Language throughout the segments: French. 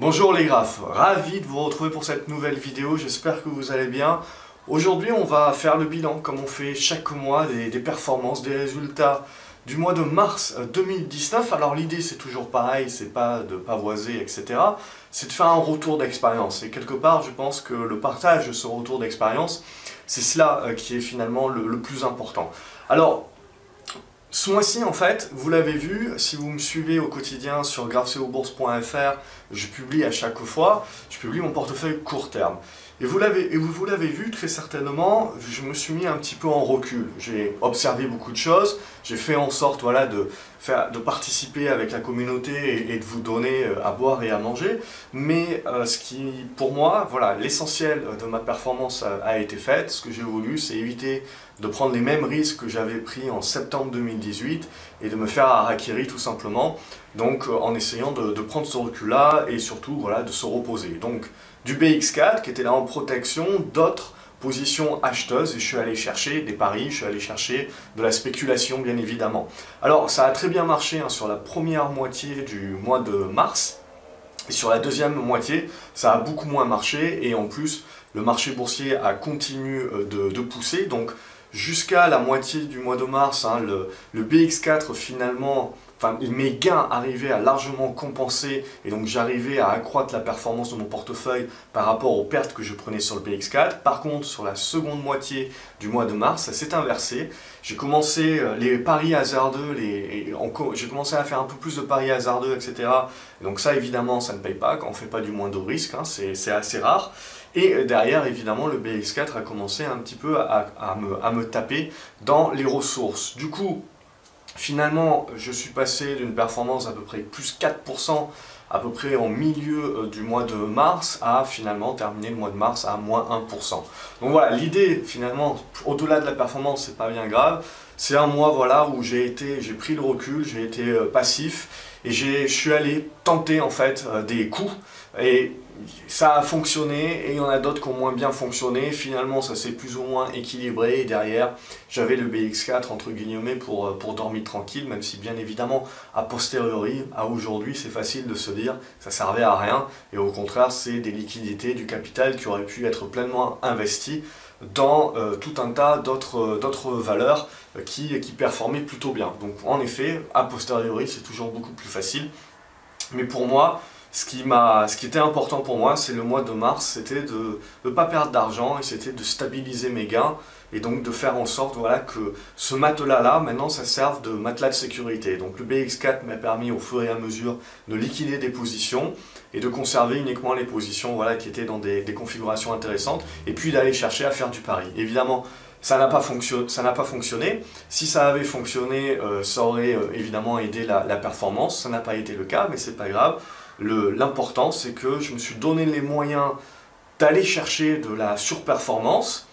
Bonjour les graphes, ravi de vous retrouver pour cette nouvelle vidéo, j'espère que vous allez bien. Aujourd'hui on va faire le bilan, comme on fait chaque mois, des, performances, des résultats du mois de mars 2019. Alors l'idée c'est toujours pareil, c'est pas de pavoiser, etc. C'est de faire un retour d'expérience. Et quelque part je pense que le partage de ce retour d'expérience, c'est cela euh, qui est finalement le, le plus important. Alors ce mois-ci, en fait, vous l'avez vu, si vous me suivez au quotidien sur graphcobourse.fr, je publie à chaque fois, je publie mon portefeuille court terme. Et vous l'avez vous, l'avez vu très certainement, je me suis mis un petit peu en recul. J'ai observé beaucoup de choses, j'ai fait en sorte voilà, de, faire, de participer avec la communauté et, de vous donner euh, à boire et à manger. Mais euh, ce qui, pour moi, voilà, l'essentiel de ma performance a, été fait. Ce que j'ai voulu, c'est éviter de prendre les mêmes risques que j'avais pris en septembre 2018 et de me faire tout simplement. Donc euh, en essayant de, de prendre ce recul-là et surtout voilà, de se reposer. Donc du BX4 qui était là en protection, d'autres positions acheteuses et je suis allé chercher des paris, je suis allé chercher de la spéculation bien évidemment. Alors ça a très bien marché hein, sur la première moitié du mois de mars et sur la deuxième moitié ça a beaucoup moins marché et en plus le marché boursier a continué euh, de, pousser donc jusqu'à la moitié du mois de mars hein, le, le BX4 finalement enfin, mes gains arrivaient à largement compenser et donc j'arrivais à accroître la performance de mon portefeuille par rapport aux pertes que je prenais sur le BX4. Par contre, sur la seconde moitié du mois de mars, ça s'est inversé. J'ai commencé euh, les paris hasardeux, les, j'ai commencé à faire un peu plus de paris hasardeux, etc. donc ça, évidemment, ça ne paye pas on ne fait pas du moindre risque, hein, c'est assez rare. Et euh, derrière, évidemment, le BX4 a commencé un petit peu à, me, taper dans les ressources. Du coup, Finalement, je suis passé d'une performance à peu près plus 4% à peu près en milieu euh, du mois de mars à finalement terminer le mois de mars à moins 1%. Donc voilà, l'idée finalement, au-delà de la performance, c'est pas bien grave. C'est un mois voilà, où j'ai pris le recul, j'ai été euh, passif et je suis allé tenter en fait des coups et ça a fonctionné et il y en a d'autres qui ont moins bien fonctionné. Finalement, ça s'est plus ou moins équilibré derrière, j'avais le BX4 entre guillemets pour, euh, pour dormir tranquille, même si bien évidemment, a posteriori, à aujourd'hui, c'est facile de se dire ça servait à rien et au contraire, c'est des liquidités, du capital qui auraient pu être pleinement investis dans euh, tout un tas d'autres valeurs qui, qui performaient plutôt bien. Donc en effet, a posteriori, c'est toujours beaucoup plus facile. Mais pour moi, ce qui, ce qui était important pour moi, c'est le mois de mars, c'était de ne pas perdre d'argent et c'était de stabiliser mes gains et donc de faire en sorte voilà, que ce matelas-là, maintenant, ça serve de matelas de sécurité. Donc le BX4 m'a permis au fur et à mesure de liquider des positions et de conserver uniquement les positions voilà, qui étaient dans des, configurations intéressantes et puis d'aller chercher à faire du pari. Évidemment, ça n'a pas, pas, fonctionné. Si ça avait fonctionné, euh, ça aurait euh, évidemment aidé la, la performance. Ça n'a pas été le cas, mais c'est pas grave. L'important, c'est que je me suis donné les moyens d'aller chercher de la surperformance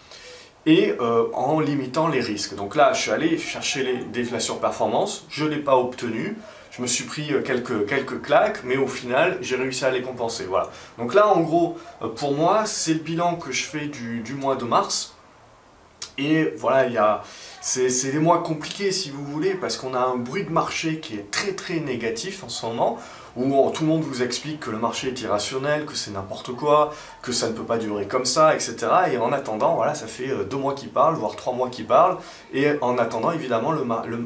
et euh, en limitant les risques. Donc là, je suis allé chercher les, la surperformance, je ne l'ai pas obtenu, je me suis pris euh, quelques, quelques claques, mais au final, j'ai réussi à les compenser. Voilà. Donc là, en gros, euh, pour moi, c'est le bilan que je fais du, du mois de mars. Et voilà, il y a c'est des mois compliqués si vous voulez, parce qu'on a un bruit de marché qui est très très négatif en ce moment, où tout le monde vous explique que le marché est irrationnel, que c'est n'importe quoi, que ça ne peut pas durer comme ça, etc. Et en attendant, voilà, ça fait euh, deux mois qu'il parle, voire trois mois qu'il parle, et en attendant, évidemment, le,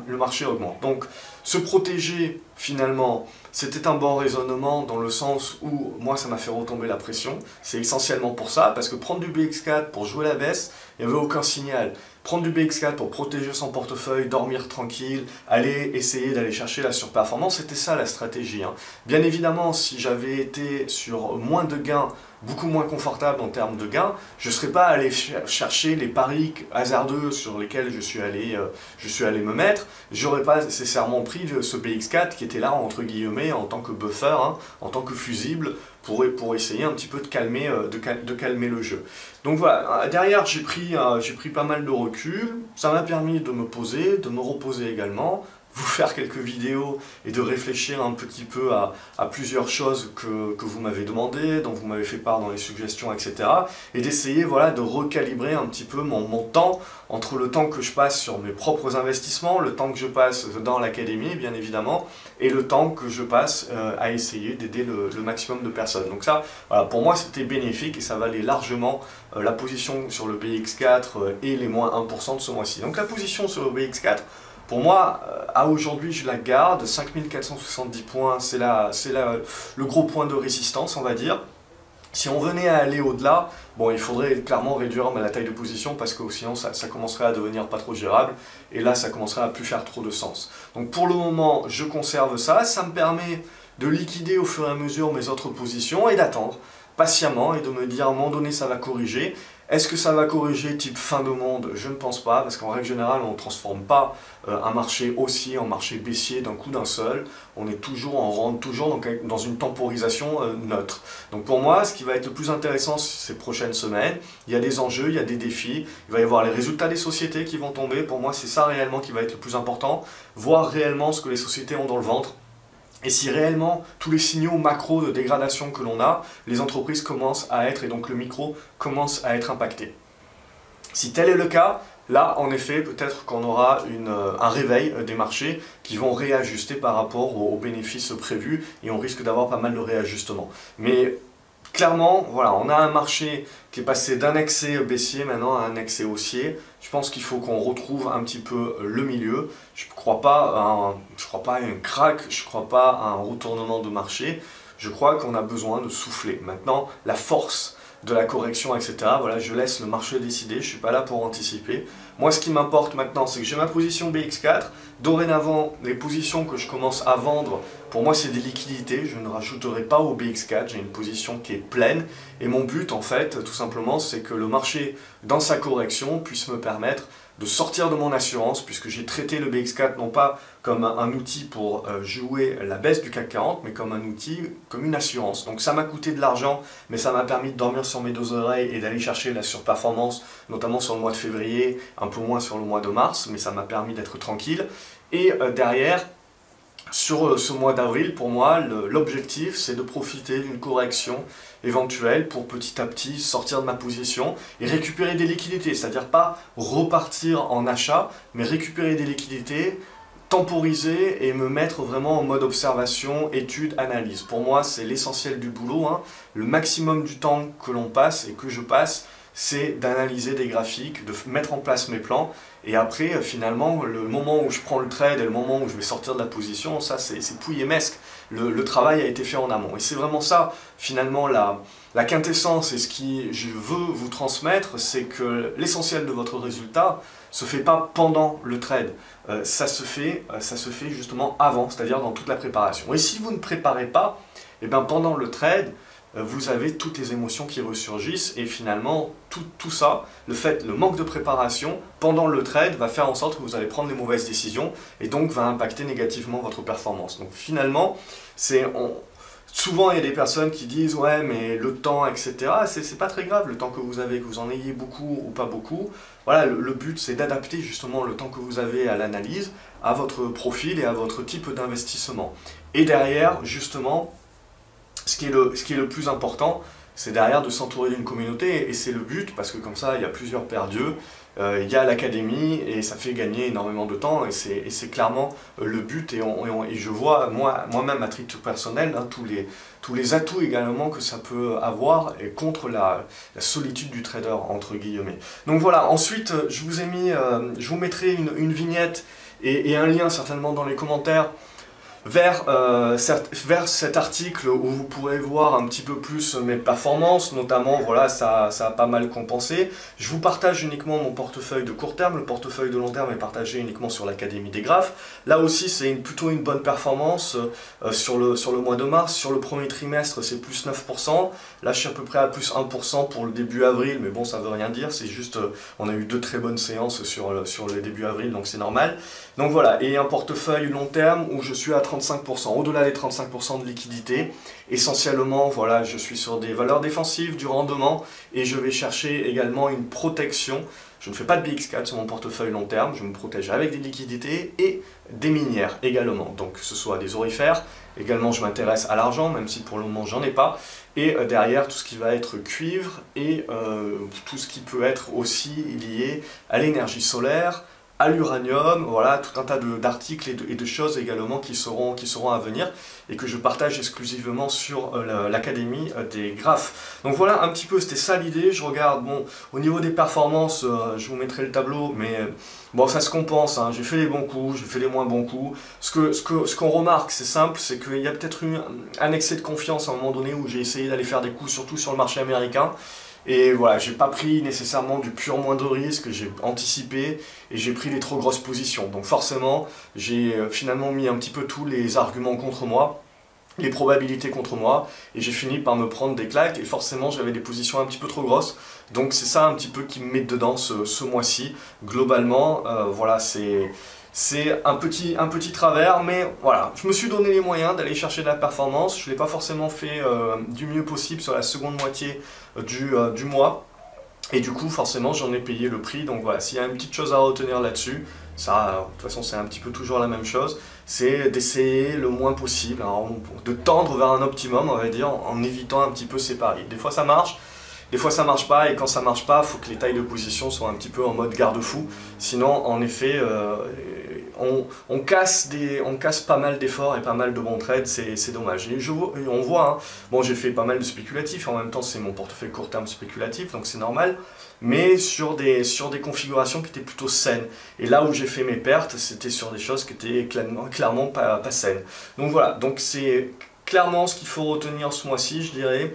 le marché augmente. Donc, se protéger, finalement, c'était un bon raisonnement dans le sens où, moi, ça m'a fait retomber la pression. C'est essentiellement pour ça, parce que prendre du BX4 pour jouer la baisse, il n'y avait aucun signal. Prendre du BX4 pour protéger son portefeuille, dormir tranquille, aller essayer d'aller chercher la surperformance, c'était ça la stratégie. Hein. Bien évidemment, si j'avais été sur moins de gains beaucoup moins confortable en termes de gains, je ne serais pas allé chercher les paris hasardeux sur lesquels je suis allé, euh, je suis allé me mettre. J'aurais pas nécessairement pris ce BX4 qui était là entre guillemets en tant que buffer, hein, en tant que fusible pour, pour essayer un petit peu de calmer, euh, de, calmer le jeu. Donc voilà, derrière j'ai pris, euh, j'ai pris pas mal de recul, ça m'a permis de me poser, de me reposer également, vous faire quelques vidéos et de réfléchir un petit peu à, plusieurs choses que, vous m'avez demandé, dont vous m'avez fait part dans les suggestions, etc. Et d'essayer voilà, de recalibrer un petit peu mon, temps entre le temps que je passe sur mes propres investissements, le temps que je passe dans l'académie, bien évidemment, et le temps que je passe euh, à essayer d'aider le, maximum de personnes. Donc ça, pour moi, c'était bénéfique et ça valait largement euh, la position sur le BX4 euh, et les moins 1% de ce mois-ci. Donc la position sur le BX4, pour moi, euh, à aujourd'hui, je la garde. 5470 points, c'est le gros point de résistance, on va dire. Si on venait à aller au-delà, bon, il faudrait clairement réduire la taille de position parce que sinon ça, ça, commencerait à devenir pas trop gérable et là ça commencerait à plus faire trop de sens. Donc pour le moment, je conserve ça, ça me permet de liquider au fur et à mesure mes autres positions et d'attendre patiemment et de me dire à un moment donné ça va corriger. Est-ce que ça va corriger type fin de monde? Je ne pense pas, parce qu'en règle générale, on ne transforme pas euh, un marché haussier en marché baissier d'un coup d'un seul. On est toujours en rente, toujours dans une temporisation euh, neutre. Donc pour moi, ce qui va être le plus intéressant ces prochaines semaines, il y a des enjeux, il y a des défis, il va y avoir les résultats des sociétés qui vont tomber. Pour moi, c'est ça réellement qui va être le plus important. Voir réellement ce que les sociétés ont dans le ventre et si réellement tous les signaux macro de dégradation que l'on a, les entreprises commencent à être, et donc le micro commence à être impacté. Si tel est le cas, là en effet peut-être qu'on aura euh, un réveil des marchés qui vont réajuster par rapport aux, bénéfices prévus et on risque d'avoir pas mal de réajustements. Mais clairement, voilà, on a un marché qui est passé d'un excès baissier maintenant à un excès haussier. Je pense qu'il faut qu'on retrouve un petit peu le milieu. Je ne crois pas à un, je crois pas à un crack, je ne crois pas à un retournement de marché. Je crois qu'on a besoin de souffler. Maintenant, la force de la correction, etc. Voilà, je laisse le marché décider, je ne suis pas là pour anticiper. Moi, ce qui m'importe maintenant, c'est que j'ai ma position BX4. Dorénavant, les positions que je commence à vendre, pour moi, c'est des liquidités. Je ne rajouterai pas au BX4. J'ai une position qui est pleine. Et mon but, en fait, tout simplement, c'est que le marché, dans sa correction, puisse me permettre de sortir de mon assurance, puisque j'ai traité le BX4 non pas comme un, outil pour euh, jouer la baisse du CAC 40, mais comme un outil, comme une assurance. Donc ça m'a coûté de l'argent, mais ça m'a permis de dormir sur mes deux oreilles et d'aller chercher la surperformance, notamment sur le mois de février, un peu moins sur le mois de mars, mais ça m'a permis d'être tranquille. Et euh, derrière, sur euh, ce mois d'avril, pour moi, l'objectif, c'est de profiter d'une correction éventuelle pour petit à petit sortir de ma position et récupérer des liquidités. C'est-à-dire pas repartir en achat, mais récupérer des liquidités, temporiser et me mettre vraiment en mode observation, étude, analyse. Pour moi, c'est l'essentiel du boulot. Hein. Le maximum du temps que l'on passe et que je passe, c'est d'analyser des graphiques, de mettre en place mes plans, et après, euh, finalement, le moment où je prends le trade et le moment où je vais sortir de la position, ça c'est pouillemesque. Le, le travail a été fait en amont. Et c'est vraiment ça, finalement, la, la quintessence et ce qui je veux vous transmettre, c'est que l'essentiel de votre résultat se fait pas pendant le trade. Euh, ça, se fait, euh, ça se fait justement avant, c'est-à-dire dans toute la préparation. Et si vous ne préparez pas, et eh bien pendant le trade, vous avez toutes les émotions qui ressurgissent et finalement tout, tout, ça, le fait, le manque de préparation pendant le trade va faire en sorte que vous allez prendre des mauvaises décisions et donc va impacter négativement votre performance. Donc finalement, c'est souvent il y a des personnes qui disent ouais mais le temps etc. C'est pas très grave le temps que vous avez, que vous en ayez beaucoup ou pas beaucoup. Voilà, le but c'est d'adapter justement le temps que vous avez à l'analyse, à votre profil et à votre type d'investissement. Et derrière justement ce qui est le, plus important, c'est derrière de s'entourer d'une communauté, et c'est le but, parce que comme ça, il y a plusieurs paires d'yeux, euh, il y a l'académie, et ça fait gagner énormément de temps, et c'est clairement euh, le but, et, je vois moi-même à titre personnel hein, tous, les, atouts également que ça peut avoir et contre la, solitude du trader, entre guillemets. Donc voilà, ensuite, je vous ai mis, euh, je vous mettrai une, vignette et, et, un lien certainement dans les commentaires vers, euh, vers cet article où vous pourrez voir un petit peu plus mes performances, notamment voilà ça, ça a pas mal compensé. Je vous partage uniquement mon portefeuille de court terme, le portefeuille de long terme est partagé uniquement sur l'Académie des graphes. Là aussi c'est plutôt une bonne performance euh, sur, le, sur le mois de mars, sur le premier trimestre c'est plus 9%, là je suis à peu près à plus 1% pour le début avril, mais bon ça veut rien dire, c'est juste euh, on a eu deux très bonnes séances sur, sur le début avril donc c'est normal. Donc voilà, et un portefeuille long terme où je suis à 35%, au-delà des 35% de liquidité. Essentiellement, voilà, je suis sur des valeurs défensives, du rendement, et je vais chercher également une protection. Je ne fais pas de BX4 sur mon portefeuille long terme, je me protège avec des liquidités et des minières également. Donc que ce soit des orifères, également je m'intéresse à l'argent, même si pour le moment j'en ai pas. Et euh, derrière tout ce qui va être cuivre et euh, tout ce qui peut être aussi lié à l'énergie solaire, à l'uranium, voilà, tout un tas d'articles et, de, choses également qui seront, qui seront à venir et que je partage exclusivement sur euh, l'Académie euh, des graphes. Donc voilà un petit peu, c'était ça l'idée, je regarde, bon, au niveau des performances, euh, je vous mettrai le tableau, mais bon, ça se compense, hein. j'ai fait les bons coups, j'ai fait les moins bons coups. Ce qu'on ce que, ce qu'on remarque, c'est simple, c'est qu'il y a peut-être eu un excès de confiance à un moment donné où j'ai essayé d'aller faire des coups, surtout sur le marché américain, et voilà, j'ai pas pris nécessairement du pur moindre risque, j'ai anticipé et j'ai pris des trop grosses positions. Donc forcément, j'ai euh, finalement mis un petit peu tous les arguments contre moi, les probabilités contre moi, et j'ai fini par me prendre des claques, et forcément j'avais des positions un petit peu trop grosses. Donc c'est ça un petit peu qui me met dedans ce, mois-ci. Globalement, euh, voilà, c'est c'est un petit, un petit travers, mais voilà, je me suis donné les moyens d'aller chercher de la performance. Je ne l'ai pas forcément fait euh, du mieux possible sur la seconde moitié euh, du, euh, du mois. Et du coup, forcément, j'en ai payé le prix. Donc voilà, s'il y a une petite chose à retenir là-dessus, ça, de toute façon, c'est un petit peu toujours la même chose, c'est d'essayer le moins possible, de tendre vers un optimum, on va dire, en évitant un petit peu ces paris. Des fois, ça marche, des fois ça marche pas et quand ça marche pas, il faut que les tailles de position soient un petit peu en mode garde-fou. Sinon, en effet, euh, on, casse des, on casse pas mal d'efforts et pas mal de bons trades, c'est dommage. Et on voit, hein, bon j'ai fait pas mal de spéculatifs, en même temps c'est mon portefeuille court terme spéculatif, donc c'est normal, mais sur des, sur des configurations qui étaient plutôt saines. Et là où j'ai fait mes pertes, c'était sur des choses qui étaient clairement, clairement pas, pas saines. Donc voilà, donc c'est clairement ce qu'il faut retenir ce mois-ci, je dirais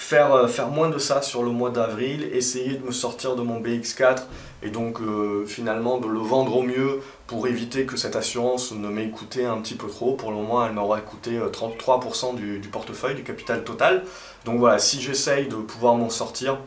faire, euh, faire moins de ça sur le mois d'avril, essayer de me sortir de mon BX4 et donc euh, finalement de le vendre au mieux pour éviter que cette assurance ne m'ait coûté un petit peu trop. Pour le moment, elle m'aura coûté 33% euh, du, du, portefeuille, du capital total. Donc voilà, si j'essaye de pouvoir m'en sortir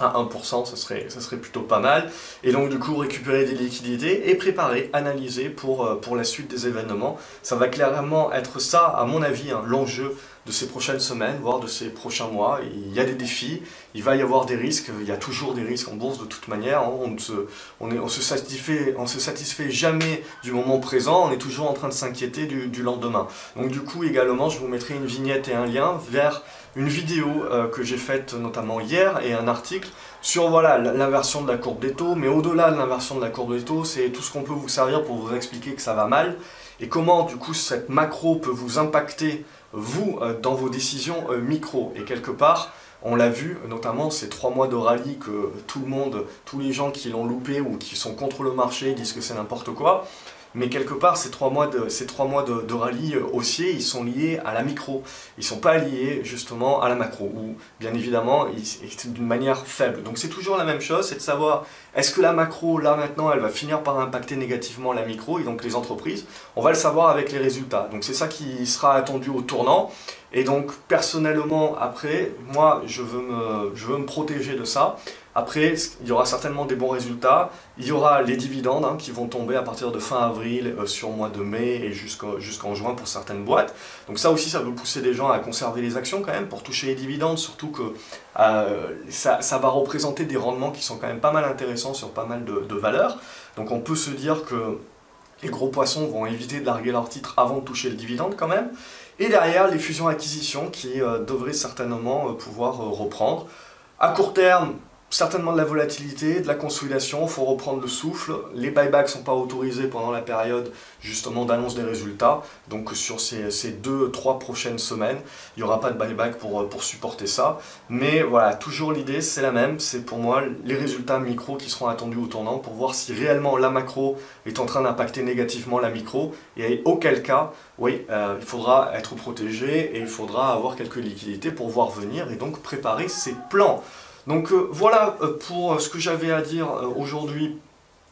à 1%, ça serait, ça serait plutôt pas mal. Et donc du coup, récupérer des liquidités et préparer, analyser pour, pour la suite des événements. Ça va clairement être ça, à mon avis, hein, l'enjeu de ces prochaines semaines, voire de ces prochains mois. Il y a des défis, il va y avoir des risques, il y a toujours des risques en bourse de toute manière. Hein. On ne se, on est, on se, satisfait, on se satisfait jamais du moment présent, on est toujours en train de s'inquiéter du, du, lendemain. Donc du coup également, je vous mettrai une vignette et un lien vers une vidéo euh, que j'ai faite notamment hier et un article sur voilà l'inversion de la courbe des taux, mais au-delà de l'inversion de la courbe des taux, c'est tout ce qu'on peut vous servir pour vous expliquer que ça va mal et comment du coup cette macro peut vous impacter vous, euh, dans vos décisions euh, micro. Et quelque part, on l'a vu, notamment ces trois mois de rallye que tout le monde, tous les gens qui l'ont loupé ou qui sont contre le marché disent que c'est n'importe quoi. Mais quelque part, ces trois mois de, ces trois mois de, rallye euh, haussier, ils sont liés à la micro. Ils ne sont pas liés justement à la macro, ou bien évidemment, d'une manière faible. Donc c'est toujours la même chose, c'est de savoir est-ce que la macro, là maintenant, elle va finir par impacter négativement la micro et donc les entreprises? On va le savoir avec les résultats. Donc c'est ça qui sera attendu au tournant. Et donc personnellement, après, moi, je veux me, je veux me protéger de ça. Après, il y aura certainement des bons résultats. Il y aura les dividendes hein, qui vont tomber à partir de fin avril euh, sur mois de mai et jusqu'en juin pour certaines boîtes. Donc ça aussi, ça peut pousser des gens à conserver les actions quand même pour toucher les dividendes, surtout que euh, ça, va représenter des rendements qui sont quand même pas mal intéressants sur pas mal de, valeurs. Donc on peut se dire que les gros poissons vont éviter de larguer leur titre avant de toucher le dividende quand même. Et derrière, les fusions-acquisitions qui euh, devraient certainement pouvoir reprendre. À court terme, certainement de la volatilité, de la consolidation, il faut reprendre le souffle. Les buybacks ne sont pas autorisés pendant la période justement d'annonce des résultats. Donc sur ces, ces deux, trois prochaines semaines, il n'y aura pas de buyback pour, pour supporter ça. Mais voilà, toujours l'idée c'est la même, c'est pour moi les résultats micro qui seront attendus au tournant pour voir si réellement la macro est en train d'impacter négativement la micro et auquel cas, oui, euh, il faudra être protégé et il faudra avoir quelques liquidités pour voir venir et donc préparer ses plans. Donc euh, voilà euh, pour ce que j'avais à dire aujourd'hui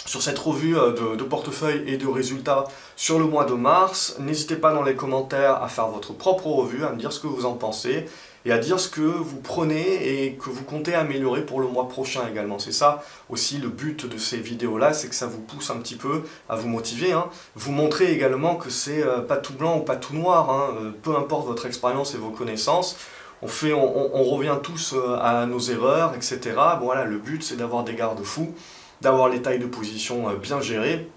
sur cette revue de, portefeuille et de résultats sur le mois de mars. N'hésitez pas dans les commentaires à faire votre propre revue, à me dire ce que vous en pensez et à dire ce que vous prenez et que vous comptez améliorer pour le mois prochain également. C'est ça aussi le but de ces vidéos-là, c'est que ça vous pousse un petit peu à vous motiver. Hein. Vous montrer également que c'est euh, pas tout blanc ou pas tout noir, hein. euh, peu importe votre expérience et vos connaissances. On, fait, on, revient tous euh, à nos erreurs, etc. voilà, le but c'est d'avoir des garde-fous, d'avoir les tailles de position bien gérées,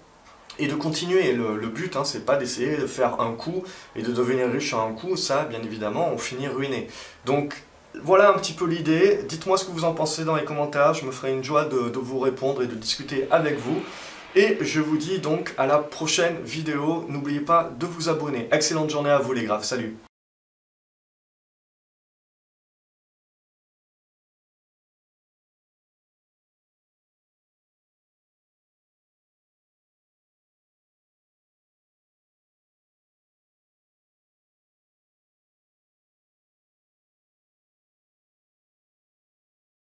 et de continuer. Le, le but, hein, c'est pas d'essayer de faire un coup et de devenir riche à un coup, ça, bien évidemment, on finit ruiné. Donc, voilà un petit peu l'idée. Dites-moi ce que vous en pensez dans les commentaires, je me ferai une joie de, de vous répondre et de discuter avec vous. Et je vous dis donc à la prochaine vidéo. N'oubliez pas de vous abonner. Excellente journée à vous les graves. Salut